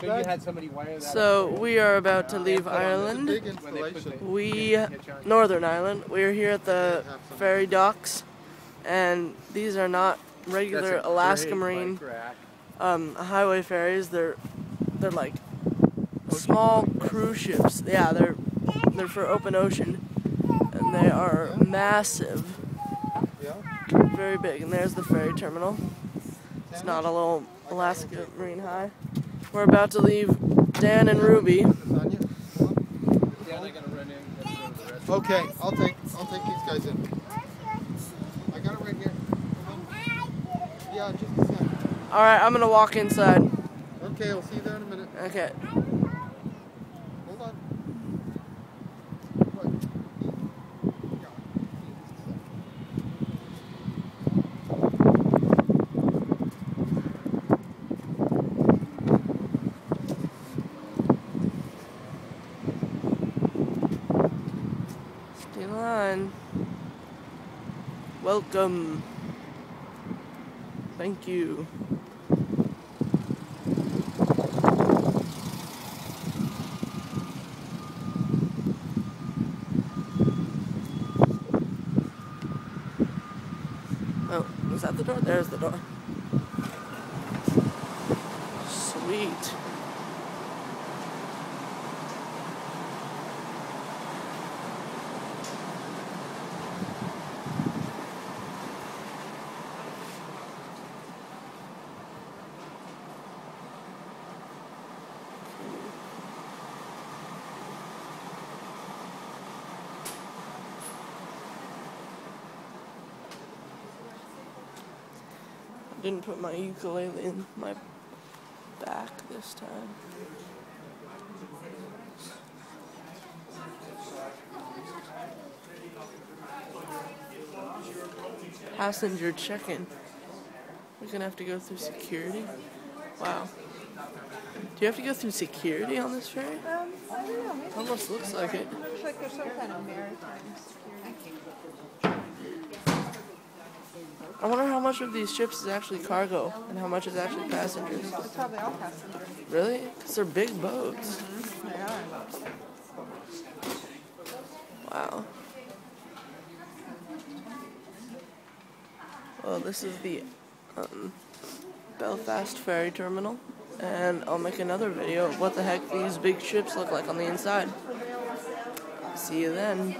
So you had somebody wire that. So we are about to leave Ireland. Big when they put installation. the- We. Northern Ireland. We are here at the ferry docks, and these are not regular Alaska Marine um, highway ferries. They're they're like small cruise ships. Yeah, they're they're for open ocean, and they are massive, very big. And there's the ferry terminal. It's not a little Alaska Marine High. We're about to leave Dan and Ruby. Is on you? Yeah, they're gonna run in. and go to the rest. Okay, I'll take I'll take these guys in. I got it right here. Yeah, just a sec. All right, I'm gonna walk inside. Okay, I'll see you there in a minute. Okay. Line. Welcome. Thank you. Oh, is that the door? There's the door. Sweet. Didn't put my ukulele in my back this time. Passenger check-in. We're gonna have to go through security. Wow. Do you have to go through security on this ferry? Um, I don't know. Maybe Almost looks like it. looks like there's some kind of maritime security. I wonder how much of these ships is actually cargo and how much is actually passengers. It's probably all passengers. Really? Because they're big boats. They are. Wow. Well, this is the um, Belfast Ferry Terminal, and I'll make another video of what the heck these big ships look like on the inside. See you then.